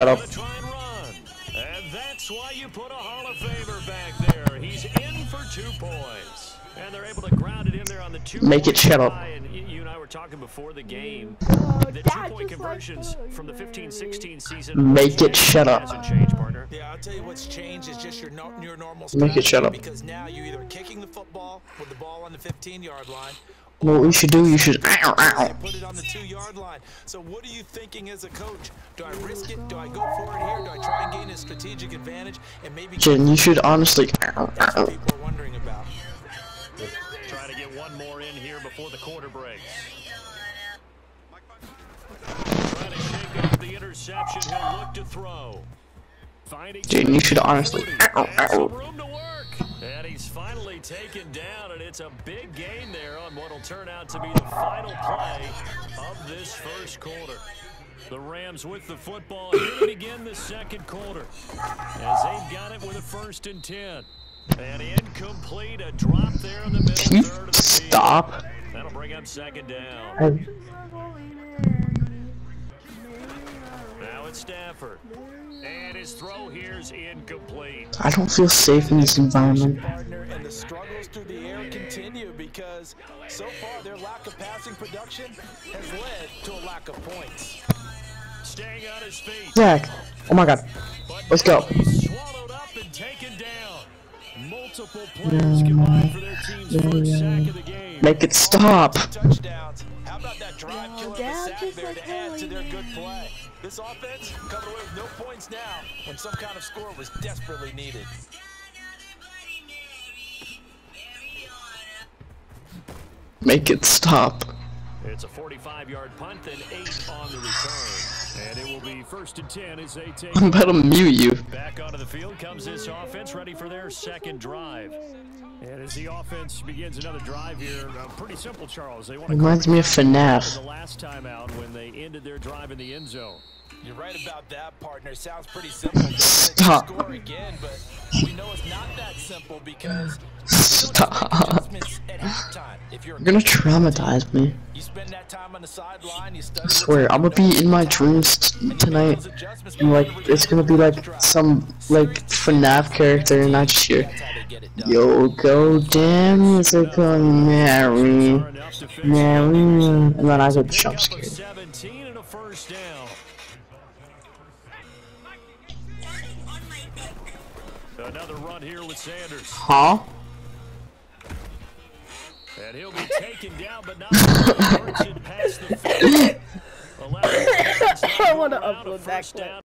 Gonna try and run. And that's why you put a Hall of Famer back there. He's in for two points. And they're able to ground it in there on the two Make it shut up. And you and I were talking before the game. Oh, The two-point just like oh, from the 15-16 season. Make it shut up. Hasn't changed, partner. Yeah, I'll tell you what's changed is just your no, your normal Make it shut up. Because now you're either kicking the football with the ball on the 15-yard line. What we should do, you should. Ow, You ow. put it on the two-yard line. So what are you thinking as a coach? Do I risk it? Do I go for it here? Do I try and gain a strategic advantage and maybe? Jen, you should honestly. Ow, ow. Before the quarter breaks. Trying to shake up the interception. He'll look to throw. Finding Jen, you should honestly. Ow, ow. room to work. And he's finally taken down, and it's a big gain there on what will turn out to be the final play of this first quarter. The Rams with the football here to begin the second quarter. As they've got it with a first and ten. And incomplete, a drop there in the middle Can you third of the field. stop? That'll bring up second down. I- Now it's Stafford. And his throw here's incomplete. I don't feel safe in this environment. And the struggles through the air continue because so far their lack of passing production has led to a lack of points. Staying on his feet. Zach. Oh my god. Let's go. Swallowed up and taken down. Multiple players combined for their team's first Make it stop. touchdowns. How about that drive killer of a sack there to add to their good play? This offense coming away with no points now when some kind of score was desperately needed. Make it stop. It's a 45-yard punt, then eight on the return. First and 10 as they take I'm about to mute you. Back onto the field comes this offense, ready for their second drive. And as the offense begins another drive here, uh, pretty simple, Charles. They want to Reminds me of FNAF. the last time out when they ended their drive in the end zone. You're right about that, partner. Sounds pretty simple. doesn't it, to Stop. Score again, but we know it's not that simple because Stop. adjustments at halftime. If you're gonna traumatize me. Spend that time on the sideline, you study I swear, I'm gonna be in my dreams t- and you make tonight. And like, it's gonna be like some like FNAF character, and I just hear, That's how they get it done. "Yo, go damn Mary, Are enough to fix Mary," and then I get jump scared. 17 and a first down. Another run here with Sanders. Huh? And he'll be taken down, but not before he works it past the 50. Allowing the Browns to I wanna go around a upload that first clip. down